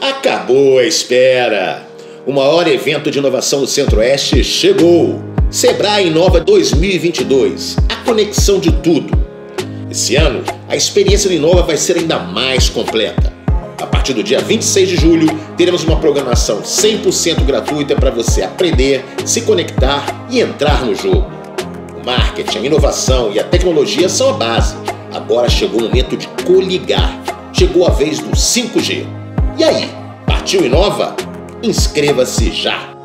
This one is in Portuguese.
Acabou a espera! O maior evento de inovação do Centro-Oeste chegou! Sebrae Inova 2022 a conexão de tudo. Esse ano, a experiência do Inova vai ser ainda mais completa. A partir do dia 26 de julho, teremos uma programação 100% gratuita para você aprender, se conectar e entrar no jogo. O marketing, a inovação e a tecnologia são a base. Agora chegou o momento de coligar. Chegou a vez do 5G. E aí, partiu Inova? Inscreva-se já!